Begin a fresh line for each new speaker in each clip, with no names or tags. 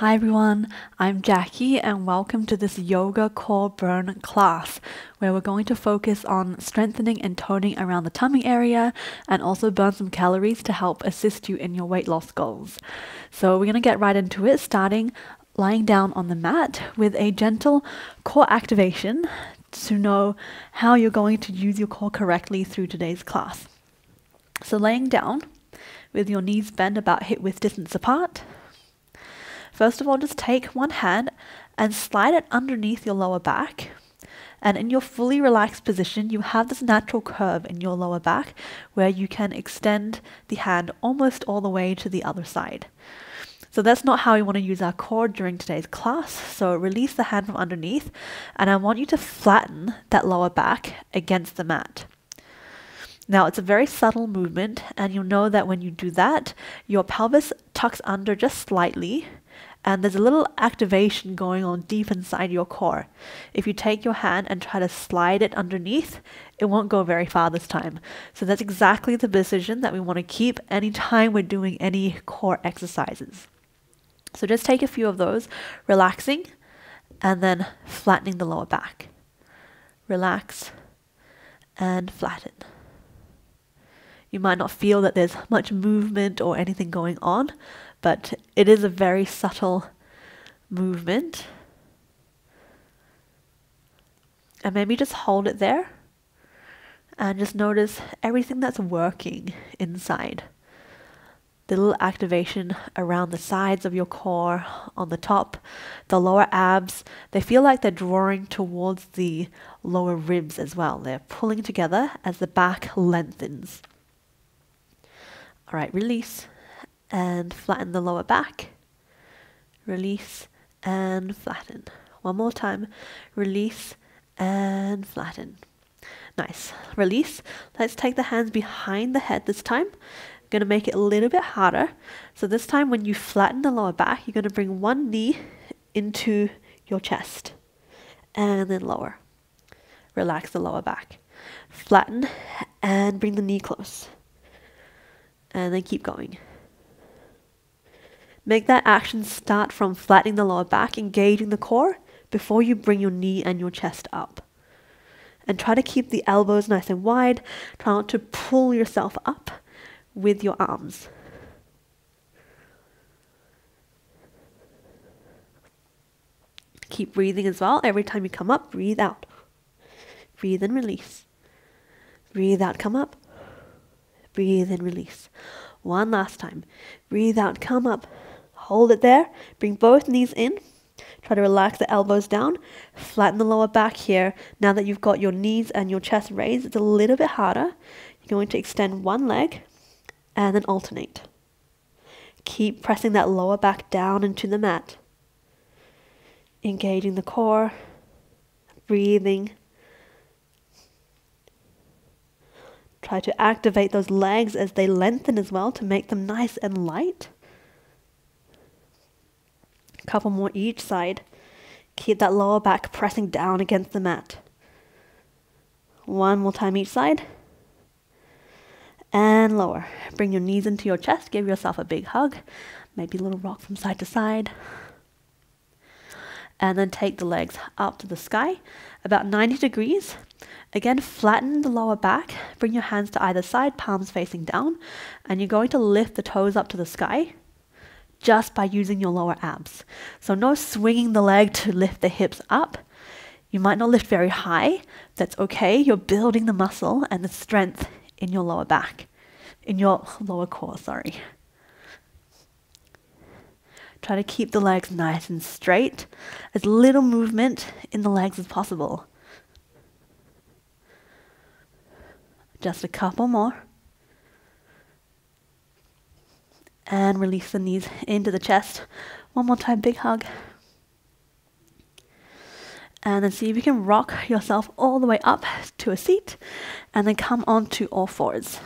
Hi everyone, I'm Jacqui and welcome to this Yoga Core Burn class where we're going to focus on strengthening and toning around the tummy area and also burn some calories to help assist you in your weight loss goals. So we're going to get right into it starting lying down on the mat with a gentle core activation to know how you're going to use your core correctly through today's class. So laying down with your knees bent about hip width distance apart First of all, just take one hand and slide it underneath your lower back. And in your fully relaxed position, you have this natural curve in your lower back where you can extend the hand almost all the way to the other side. So that's not how we want to use our core during today's class. So release the hand from underneath and I want you to flatten that lower back against the mat. Now it's a very subtle movement and you'll know that when you do that, your pelvis tucks under just slightly and there's a little activation going on deep inside your core. If you take your hand and try to slide it underneath, it won't go very far this time. So that's exactly the position that we want to keep anytime we're doing any core exercises. So just take a few of those, relaxing and then flattening the lower back. Relax and flatten. You might not feel that there's much movement or anything going on, but it is a very subtle movement. And maybe just hold it there and just notice everything that's working inside. The little activation around the sides of your core, on the top, the lower abs, they feel like they're drawing towards the lower ribs as well. They're pulling together as the back lengthens. All right, release and flatten the lower back. Release and flatten. One more time. Release and flatten. Nice. Release. Let's take the hands behind the head this time. I'm Going to make it a little bit harder. So this time when you flatten the lower back, you're going to bring one knee into your chest and then lower. Relax the lower back. Flatten and bring the knee close. And then keep going. Make that action start from flattening the lower back, engaging the core, before you bring your knee and your chest up. And try to keep the elbows nice and wide. Try not to pull yourself up with your arms. Keep breathing as well. Every time you come up, breathe out. Breathe and release. Breathe out, come up. Breathe and release. One last time. Breathe out, come up. Hold it there. Bring both knees in. Try to relax the elbows down. Flatten the lower back here. Now that you've got your knees and your chest raised, it's a little bit harder. You're going to extend one leg and then alternate. Keep pressing that lower back down into the mat. Engaging the core. Breathing. Try to activate those legs as they lengthen as well to make them nice and light couple more each side. Keep that lower back pressing down against the mat. One more time each side. And lower. Bring your knees into your chest. Give yourself a big hug. Maybe a little rock from side to side. And then take the legs up to the sky, about 90 degrees. Again, flatten the lower back. Bring your hands to either side, palms facing down. And you're going to lift the toes up to the sky just by using your lower abs. So no swinging the leg to lift the hips up. You might not lift very high. That's okay. You're building the muscle and the strength in your lower back, in your lower core, sorry. Try to keep the legs nice and straight. As little movement in the legs as possible. Just a couple more. And release the knees into the chest. One more time, big hug. And then see if you can rock yourself all the way up to a seat and then come onto all fours.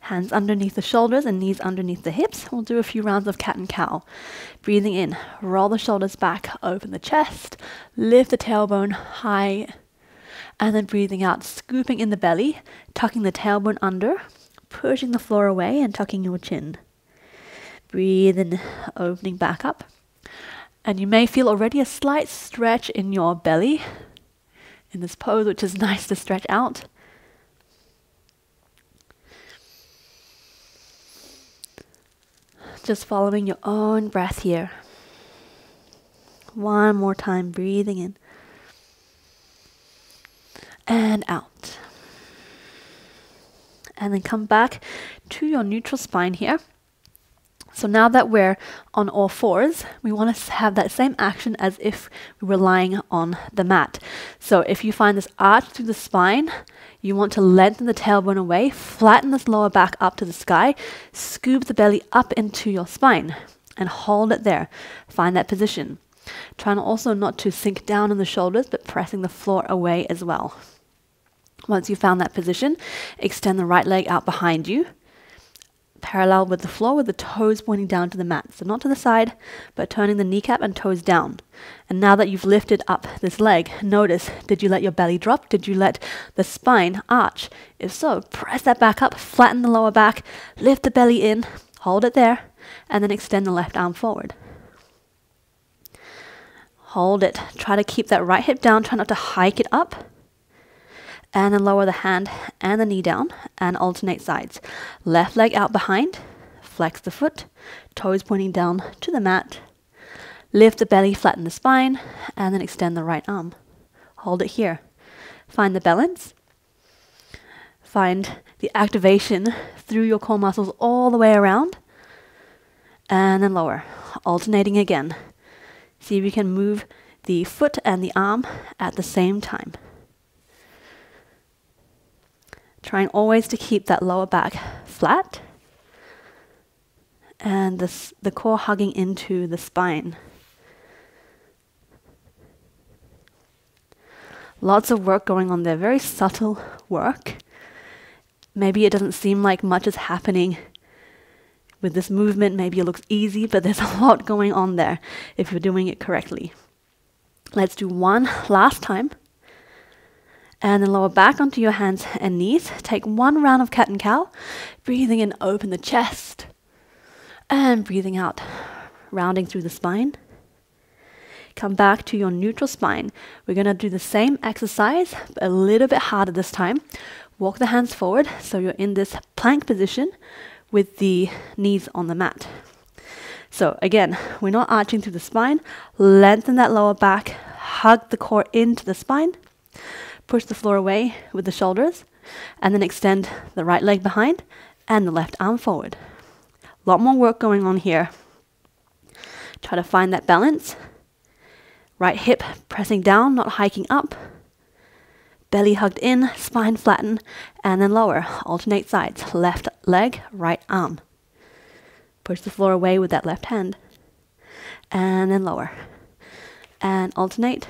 Hands underneath the shoulders and knees underneath the hips. We'll do a few rounds of cat and cow. Breathing in, roll the shoulders back, open the chest, lift the tailbone high, and then breathing out, scooping in the belly, tucking the tailbone under, pushing the floor away and tucking your chin. Breathe in, opening back up. And you may feel already a slight stretch in your belly in this pose, which is nice to stretch out. Just following your own breath here. One more time, breathing in and out. And then come back to your neutral spine here. So now that we're on all fours, we want to have that same action as if we were lying on the mat. So if you find this arch through the spine, you want to lengthen the tailbone away, flatten this lower back up to the sky, scoop the belly up into your spine, and hold it there. Find that position. Trying also not to sink down in the shoulders, but pressing the floor away as well. Once you've found that position, extend the right leg out behind you, parallel with the floor with the toes pointing down to the mat. So not to the side, but turning the kneecap and toes down. And now that you've lifted up this leg, notice, did you let your belly drop? Did you let the spine arch? If so, press that back up, flatten the lower back, lift the belly in, hold it there, and then extend the left arm forward. Hold it. Try to keep that right hip down. Try not to hike it up and then lower the hand and the knee down and alternate sides. Left leg out behind, flex the foot, toes pointing down to the mat. Lift the belly, flatten the spine, and then extend the right arm. Hold it here. Find the balance. Find the activation through your core muscles all the way around. And then lower, alternating again. See if you can move the foot and the arm at the same time. Trying always to keep that lower back flat and the core hugging into the spine. Lots of work going on there, very subtle work. Maybe it doesn't seem like much is happening with this movement. Maybe it looks easy, but there's a lot going on there if you're doing it correctly. Let's do one last time. And then lower back onto your hands and knees. Take one round of cat and cow. Breathing in, open the chest. And breathing out, rounding through the spine. Come back to your neutral spine. We're going to do the same exercise, but a little bit harder this time. Walk the hands forward so you're in this plank position with the knees on the mat. So again, we're not arching through the spine. Lengthen that lower back. Hug the core into the spine. Push the floor away with the shoulders and then extend the right leg behind and the left arm forward. A lot more work going on here. Try to find that balance. Right hip pressing down, not hiking up. Belly hugged in, spine flattened, and then lower. Alternate sides. Left leg, right arm. Push the floor away with that left hand. And then lower. And alternate.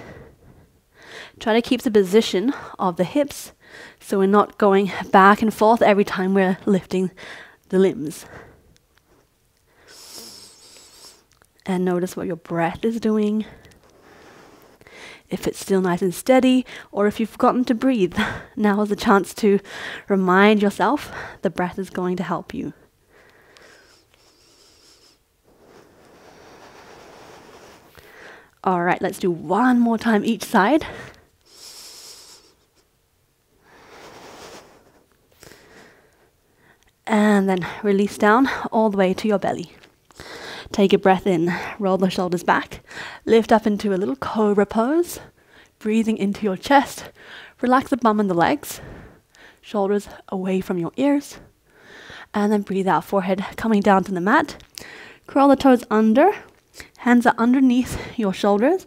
Try to keep the position of the hips so we're not going back and forth every time we're lifting the limbs. And notice what your breath is doing. If it's still nice and steady, or if you've forgotten to breathe, now is the chance to remind yourself the breath is going to help you. All right, let's do one more time each side. And then release down all the way to your belly. Take a breath in, roll the shoulders back, lift up into a little cobra pose, breathing into your chest. Relax the bum and the legs, shoulders away from your ears. And then breathe out, forehead coming down to the mat. Curl the toes under, hands are underneath your shoulders.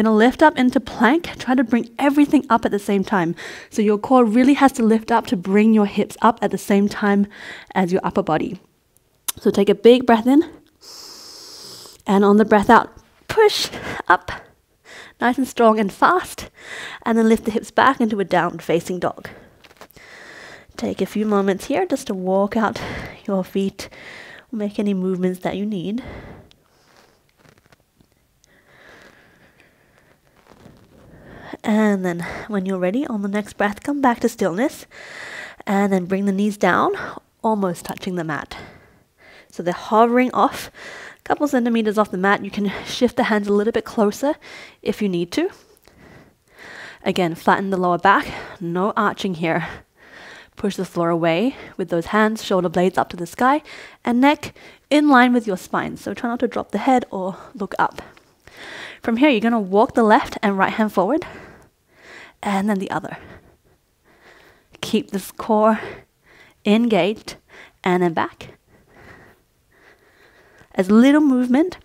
Going to lift up into plank. Try to bring everything up at the same time. So your core really has to lift up to bring your hips up at the same time as your upper body. So take a big breath in. And on the breath out, push up. Nice and strong and fast. And then lift the hips back into a down facing dog. Take a few moments here just to walk out your feet, make any movements that you need. And then when you're ready, on the next breath, come back to stillness. And then bring the knees down, almost touching the mat. So they're hovering off a couple centimeters off the mat. You can shift the hands a little bit closer if you need to. Again, flatten the lower back, no arching here. Push the floor away with those hands, shoulder blades up to the sky, and neck in line with your spine. So try not to drop the head or look up. From here, you're going to walk the left and right hand forward, and then the other. Keep this core engaged, and then back. As little movement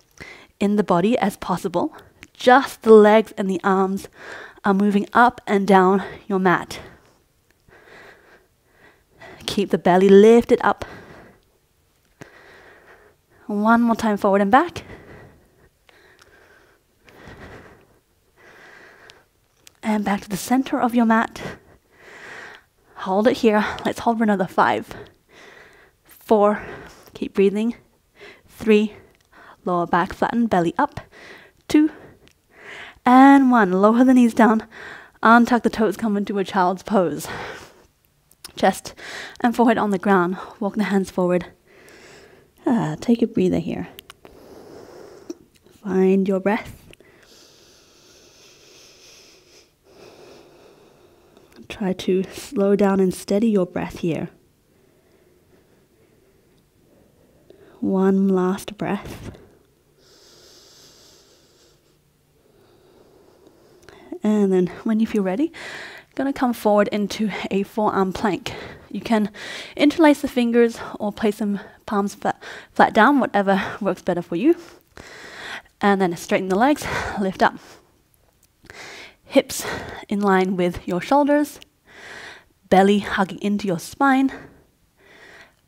in the body as possible. Just the legs and the arms are moving up and down your mat. Keep the belly lifted up. One more time forward and back. And back to the center of your mat. Hold it here. Let's hold for another five, four, keep breathing, three, lower back flatten, belly up, two, and one. Lower the knees down, untuck the toes, come into a child's pose. Chest and forehead on the ground. Walk the hands forward. Ah, take a breather here. Find your breath. Try to slow down and steady your breath here. One last breath. And then when you feel ready, going to come forward into a forearm plank. You can interlace the fingers or place them palms flat, flat down, whatever works better for you. And then straighten the legs, lift up. Hips in line with your shoulders, belly hugging into your spine,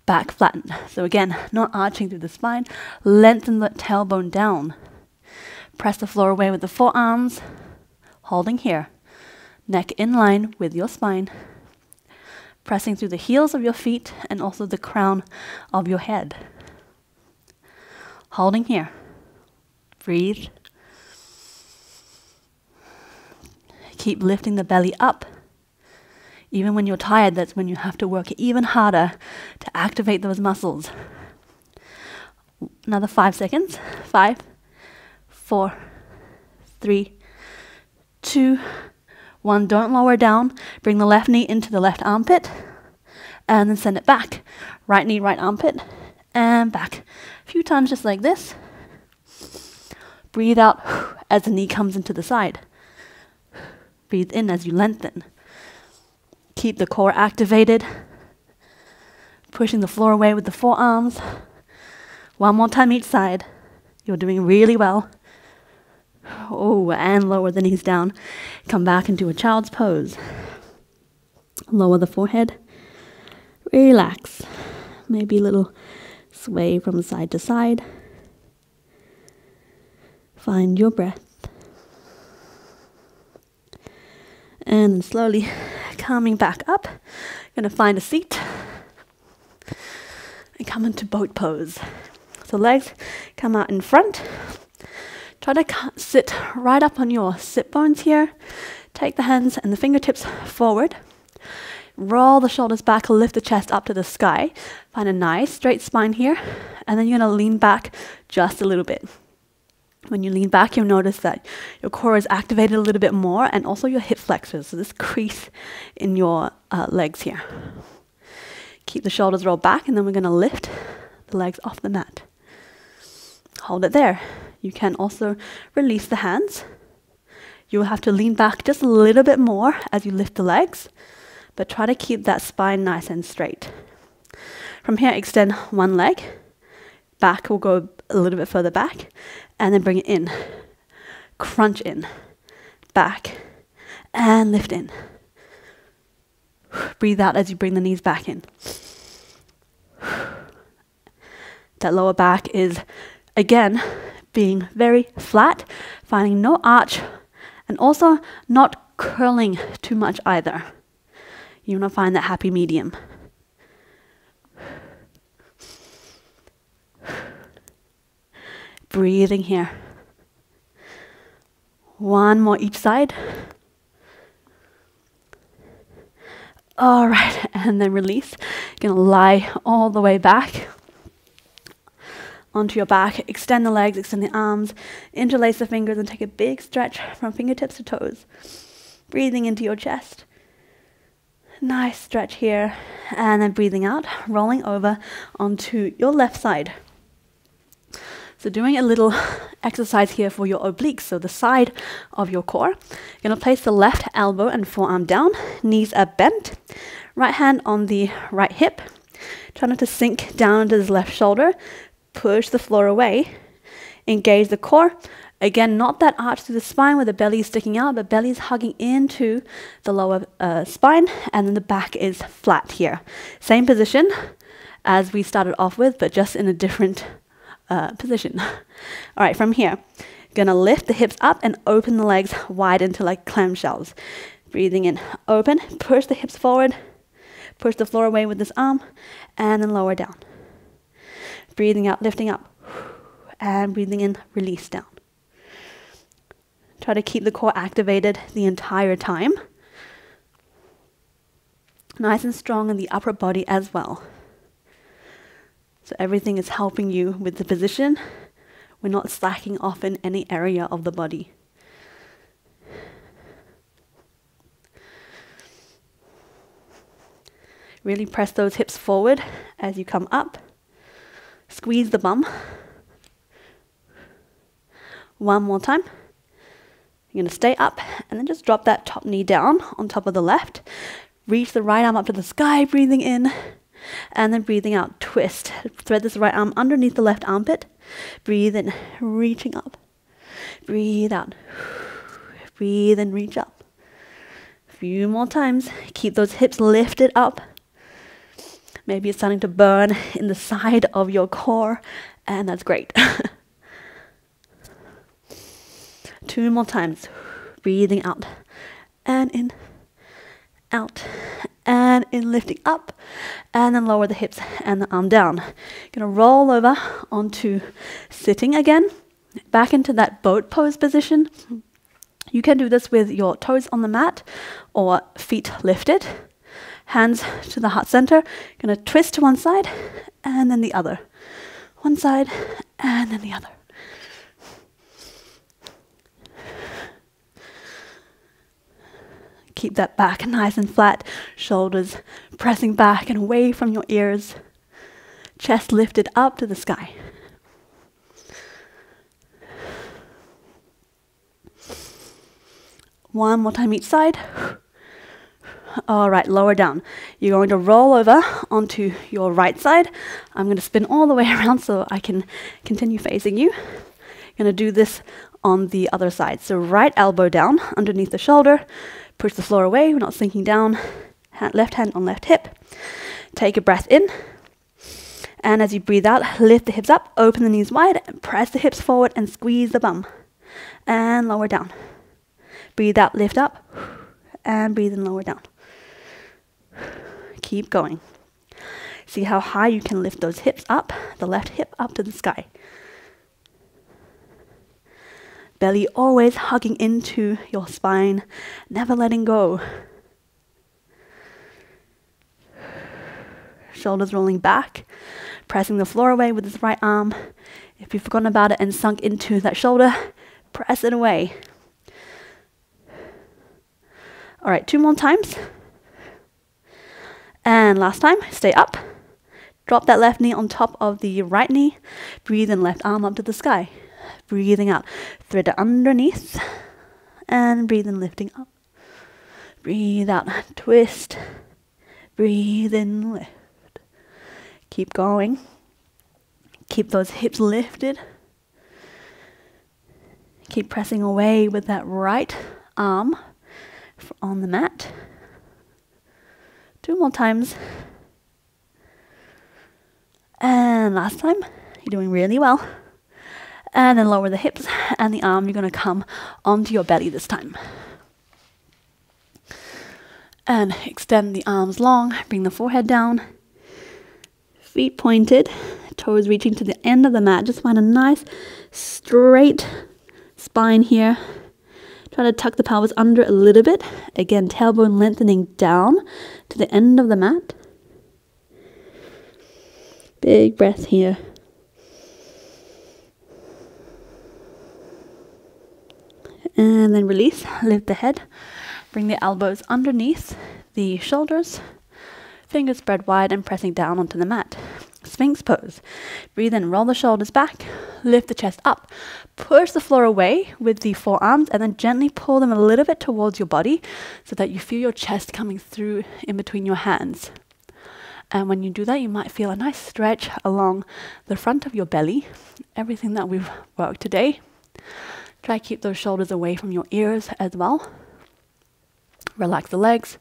back flattened. So again, not arching through the spine, lengthen the tailbone down. Press the floor away with the forearms, holding here. Neck in line with your spine. Pressing through the heels of your feet and also the crown of your head. Holding here. Breathe. Keep lifting the belly up. Even when you're tired, that's when you have to work even harder to activate those muscles. Another five seconds. Five, four, three, two, one. Don't lower down. Bring the left knee into the left armpit and then send it back. Right knee, right armpit, and back. A few times just like this. Breathe out as the knee comes into the side. Breathe in as you lengthen. Keep the core activated. Pushing the floor away with the forearms. One more time each side. You're doing really well. Oh, and lower the knees down. Come back into a child's pose. Lower the forehead. Relax. Maybe a little sway from side to side. Find your breath. And slowly coming back up. Gonna find a seat and come into boat pose. So legs come out in front. Try to sit right up on your sit bones here. Take the hands and the fingertips forward. Roll the shoulders back, lift the chest up to the sky. Find a nice straight spine here. And then you're to lean back just a little bit. When you lean back, you'll notice that your core is activated a little bit more and also your hip flexors. So this crease in your uh, legs here. Keep the shoulders rolled back and then we're going to lift the legs off the mat. Hold it there. You can also release the hands. You will have to lean back just a little bit more as you lift the legs, but try to keep that spine nice and straight. From here, extend one leg. Back will go a little bit further back, and then bring it in. Crunch in. Back. And lift in. Breathe out as you bring the knees back in. That lower back is, again, being very flat, finding no arch, and also not curling too much either. You want to find that happy medium. Breathing here. One more each side. All right, and then release. You're gonna lie all the way back onto your back. Extend the legs, extend the arms, interlace the fingers, and take a big stretch from fingertips to toes. Breathing into your chest. Nice stretch here. And then breathing out, rolling over onto your left side. So doing a little exercise here for your obliques, so the side of your core. You're going to place the left elbow and forearm down, knees are bent, right hand on the right hip. Try not to sink down into the left shoulder. Push the floor away. Engage the core. Again, not that arch through the spine where the belly is sticking out, but belly is hugging into the lower uh, spine, and then the back is flat here. Same position as we started off with, but just in a different uh, position. All right, from here, gonna lift the hips up and open the legs wide into like clamshells. Breathing in, open, push the hips forward, push the floor away with this arm, and then lower down. Breathing out, lifting up, and breathing in, release down. Try to keep the core activated the entire time. Nice and strong in the upper body as well. So everything is helping you with the position. We're not slacking off in any area of the body. Really press those hips forward as you come up. Squeeze the bum. One more time. You're going to stay up and then just drop that top knee down on top of the left. Reach the right arm up to the sky, breathing in and then breathing out, twist. Thread this right arm underneath the left armpit. Breathe in, reaching up. Breathe out. Breathe and reach up. A few more times. Keep those hips lifted up. Maybe it's starting to burn in the side of your core, and that's great. Two more times. Breathing out and in, out, and in lifting up and then lower the hips and the arm down. Gonna roll over onto sitting again, back into that boat pose position. You can do this with your toes on the mat or feet lifted. Hands to the heart center. Gonna twist to one side and then the other. One side and then the other. Keep that back nice and flat, shoulders pressing back and away from your ears, chest lifted up to the sky. One more time each side. All right, lower down. You're going to roll over onto your right side. I'm going to spin all the way around so I can continue facing you. Going to do this on the other side. So right elbow down underneath the shoulder, Push the floor away, we're not sinking down. Hand, left hand on left hip. Take a breath in. And as you breathe out, lift the hips up, open the knees wide, and press the hips forward and squeeze the bum. And lower down. Breathe out, lift up, and breathe in, lower down. Keep going. See how high you can lift those hips up, the left hip up to the sky. Belly always hugging into your spine, never letting go. Shoulders rolling back, pressing the floor away with his right arm. If you've forgotten about it and sunk into that shoulder, press it away. All right, two more times. And last time, stay up. Drop that left knee on top of the right knee. Breathe in left arm up to the sky. Breathing out. Thread it underneath. And breathe in, lifting up. Breathe out. Twist. Breathe in, lift. Keep going. Keep those hips lifted. Keep pressing away with that right arm on the mat. Two more times. And last time. You're doing really well and then lower the hips and the arm. You're going to come onto your belly this time. And extend the arms long, bring the forehead down, feet pointed, toes reaching to the end of the mat. Just find a nice straight spine here. Try to tuck the pelvis under a little bit. Again, tailbone lengthening down to the end of the mat. Big breath here. And then release, lift the head, bring the elbows underneath the shoulders, fingers spread wide and pressing down onto the mat. Sphinx pose. Breathe in, roll the shoulders back, lift the chest up, push the floor away with the forearms, and then gently pull them a little bit towards your body so that you feel your chest coming through in between your hands. And when you do that, you might feel a nice stretch along the front of your belly, everything that we've worked today. Try to keep those shoulders away from your ears as well. Relax the legs,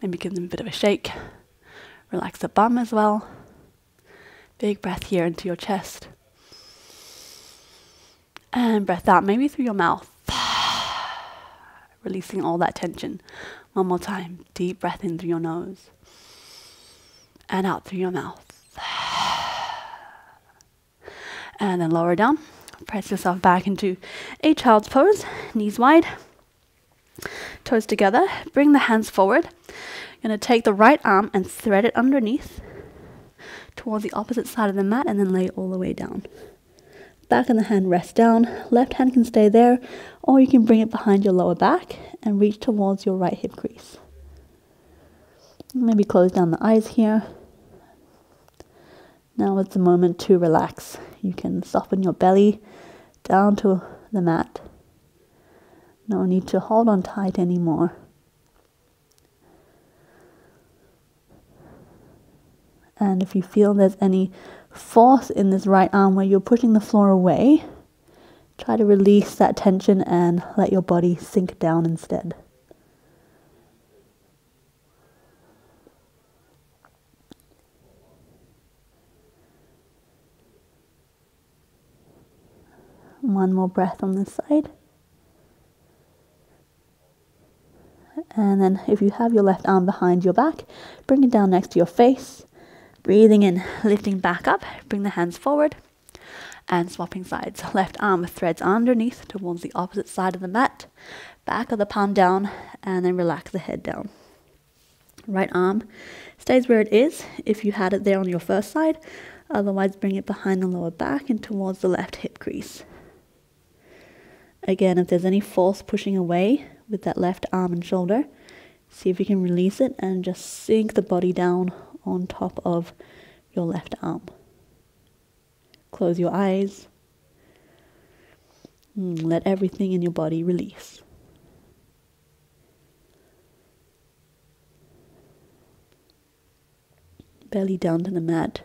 maybe give them a bit of a shake. Relax the bum as well. Big breath here into your chest. And breath out, maybe through your mouth. Releasing all that tension. One more time. Deep breath in through your nose and out through your mouth. And then lower down. Press yourself back into a child's pose, knees wide, toes together. Bring the hands forward. You're going to take the right arm and thread it underneath towards the opposite side of the mat and then lay all the way down. Back of the hand rests down. Left hand can stay there, or you can bring it behind your lower back and reach towards your right hip crease. Maybe close down the eyes here. Now is the moment to relax. You can soften your belly down to the mat. No need to hold on tight anymore. And if you feel there's any force in this right arm where you're pushing the floor away, try to release that tension and let your body sink down instead. One more breath on this side. And then if you have your left arm behind your back, bring it down next to your face. Breathing in, lifting back up, bring the hands forward and swapping sides. Left arm threads underneath towards the opposite side of the mat. Back of the palm down and then relax the head down. Right arm stays where it is if you had it there on your first side. Otherwise, bring it behind the lower back and towards the left hip crease. Again, if there's any force pushing away with that left arm and shoulder, see if you can release it and just sink the body down on top of your left arm. Close your eyes. Mm, let everything in your body release. Belly down to the mat.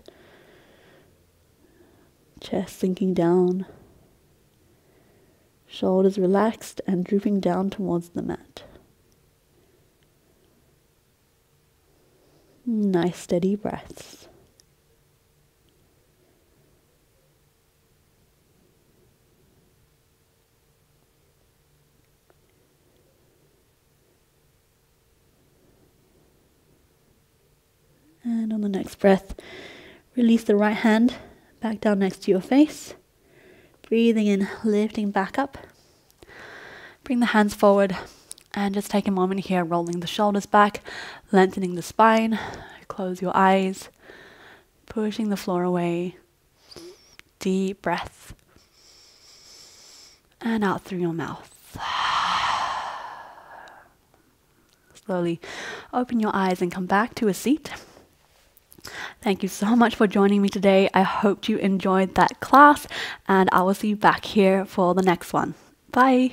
Chest sinking down shoulders relaxed and drooping down towards the mat. Nice steady breaths. And on the next breath, release the right hand back down next to your face. Breathing in, lifting back up. Bring the hands forward and just take a moment here, rolling the shoulders back, lengthening the spine. Close your eyes, pushing the floor away. Deep breath. And out through your mouth. Slowly open your eyes and come back to a seat. Thank you so much for joining me today. I hope you enjoyed that class, and I will see you back here for the next one. Bye.